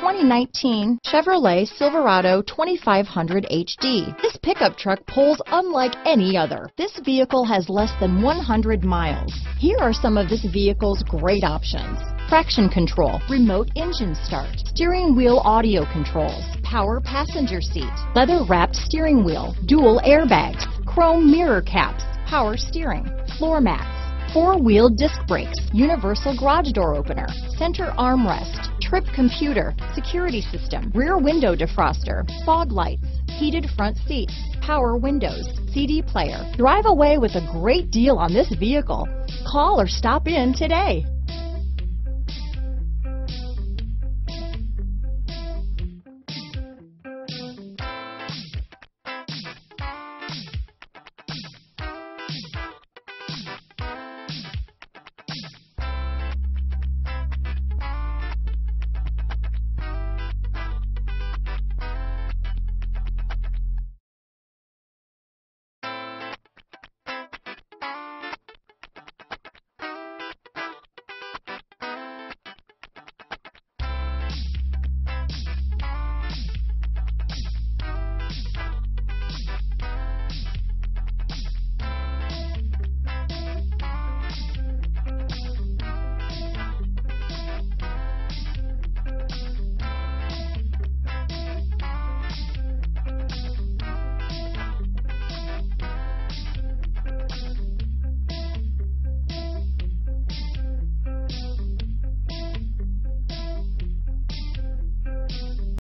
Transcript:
2019 Chevrolet Silverado 2500 HD. This pickup truck pulls unlike any other. This vehicle has less than 100 miles. Here are some of this vehicle's great options. Traction control, remote engine start, steering wheel audio controls, power passenger seat, leather wrapped steering wheel, dual airbags, chrome mirror caps, power steering, floor mats, four-wheel disc brakes, universal garage door opener, center armrest, trip computer, security system, rear window defroster, fog lights, heated front seats, power windows, CD player. Drive away with a great deal on this vehicle. Call or stop in today.